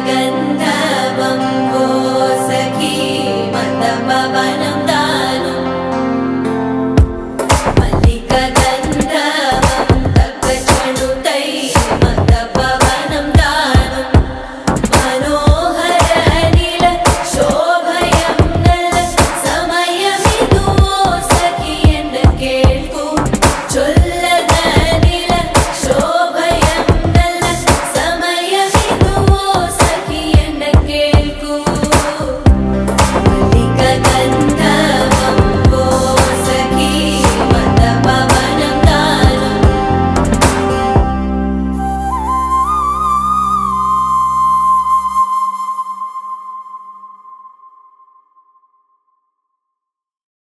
again.